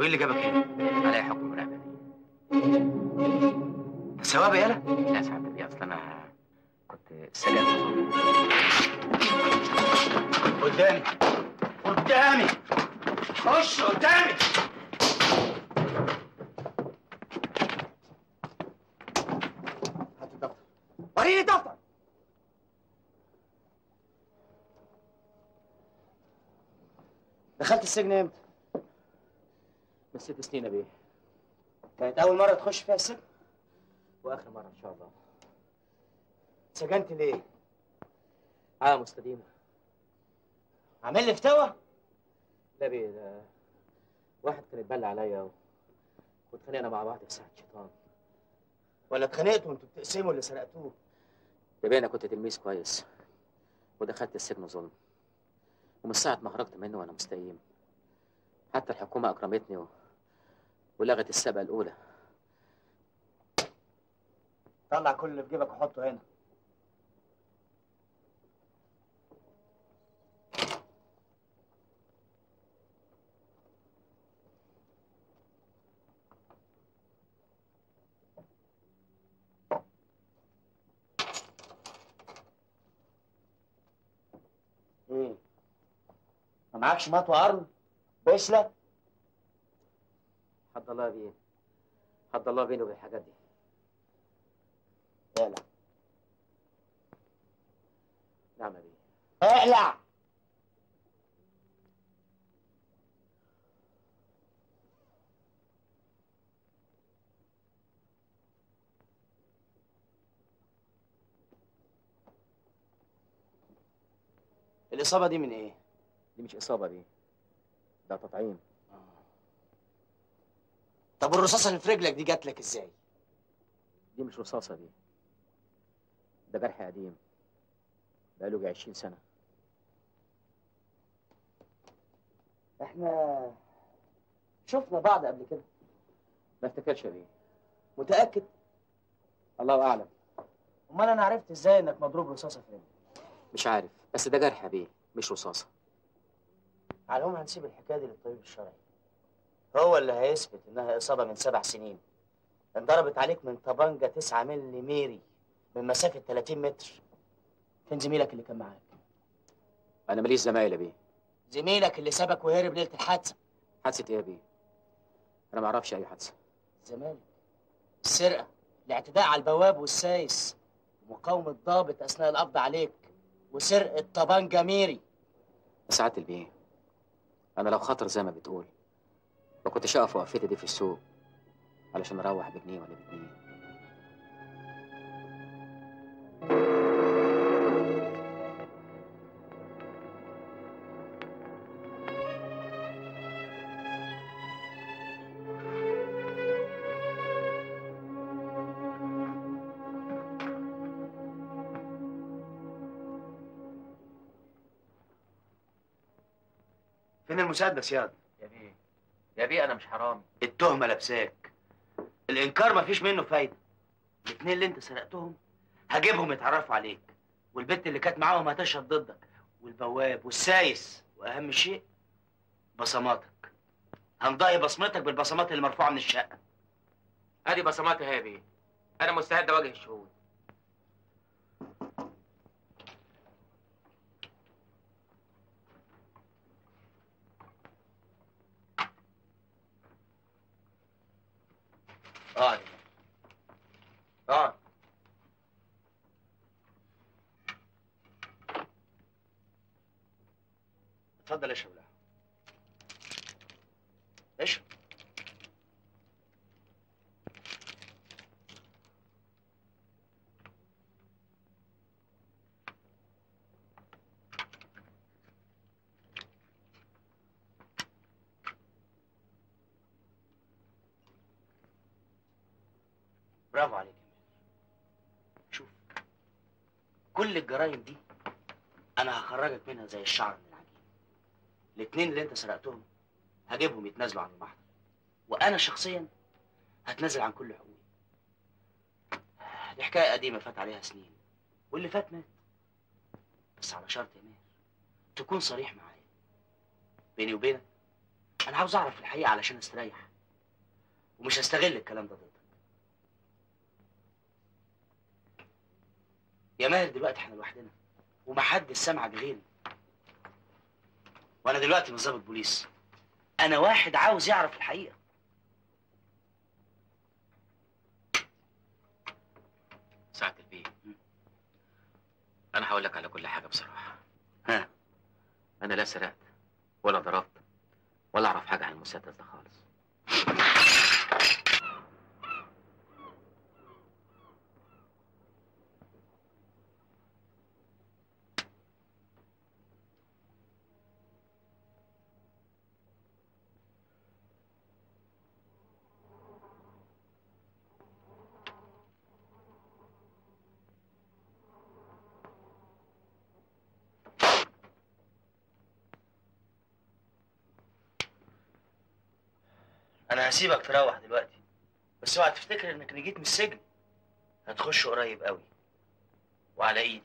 وإيه اللي جابك هنا؟ عليا حكم مراقبه ده ثواب يالا؟ لا سعاده بيه أصل أنا كنت سرقت قدامي قدامي خش قدامي هات الدفتر وريني الدفتر دخلت السجن إمتى؟ ست سنين يا بيه كانت أول مرة تخش فيها السجن؟ وآخر مرة إن شاء الله سجنت ليه؟ آه مستديمة عامل لي فتوى؟ لا بيه ده واحد كان اتبلى عليا و... واتخانقنا مع بعض في ساعة شيطان ولا اتخانقتوا وانتوا بتقسموا اللي سرقتوه؟ يا بيه أنا كنت تلميذ كويس ودخلت السجن ظلم ومن ساعة ما خرجت منه وأنا مستقيم حتى الحكومة أكرمتني و... ولغت السابقه الأولى. طلع كل اللي في جيبك وحطه هنا. إيه؟ ما معكش مطوة قرن بشلة حد الله بيه حد الله بيني وبين الحاجات دي. اقلع. نعم يا بيه. اقلع. الإصابة دي من إيه؟ دي مش إصابة بيه ده تطعيم. طب والرصاصة اللي في رجلك دي جات لك إزاي؟ دي مش رصاصة دي. ده جرح قديم. بقاله يجي 20 سنة. إحنا شفنا بعض قبل كده. ما افتكرش يا بيه. متأكد؟ الله أعلم. أمال أنا عرفت إزاي إنك مضروب رصاصة في رجلك؟ مش عارف بس ده جرح يا بيه مش رصاصة. على العموم هنسيب الحكاية دي للطبيب الشرعي. هو اللي هيثبت إنها إصابة من سبع سنين. انضربت عليك من طبنجة 9 مللي ميري من مسافة 30 متر. فين زميلك اللي كان معاك؟ أنا ماليش زمايل يا بيه. زميلك اللي سابك وهرب ليلة الحادثة. حادثة إيه يا بيه؟ أنا ما أعرفش أي حادثة. زمالك. السرقة الاعتداء على البواب والسايس مقاومة ضابط أثناء القبض عليك وسرقة طبنجة ميري. ساعات البيه أنا لو خاطر زي ما بتقول ما كنتش أقف وقفتي دي في السوق علشان أروح بجنيه ولا باتنين فين المسدس ياض؟ يا بيه أنا مش حرامي. التهمة لابساك. الإنكار مفيش منه فايدة. الاتنين اللي أنت سرقتهم هجيبهم يتعرفوا عليك. والبنت اللي كانت معاهم هتشهد ضدك. والبواب والسايس وأهم شيء بصماتك. هنضاهي بصمتك بالبصمات اللي مرفوعة من الشقة. ادي بصماتي بيه. أنا مستعد أواجه الشهود. اقعد اقعد اتفضل اشرب القهوة اشرب برافو عليك يا شوف كل الجرايم دي أنا هخرجك منها زي الشعر من العجين. الاتنين اللي أنت سرقتهم هجيبهم يتنازلوا عن المحضر. وأنا شخصيا هتنازل عن كل حقوقي. دي حكاية قديمة فات عليها سنين. واللي فات مات. بس على شرط يا ماهر تكون صريح معايا. بيني وبينك أنا عاوز أعرف الحقيقة علشان أستريح. ومش هستغل الكلام ده ضدك. يا ماهر دلوقتي إحنا لوحدنا ومحدش سامعك غيري وأنا دلوقتي مش ضابط بوليس. أنا واحد عاوز يعرف الحقيقة. ساعة البيه أنا هقول لك على كل حاجة بصراحة. ها؟ أنا لا سرقت ولا ضربت ولا أعرف حاجة عن المسدس ده خالص. أنا هسيبك تروح دلوقتي. بس اوعى تفتكر انك نجيت من السجن. هتخش قريب قوي. وعلى ايدي.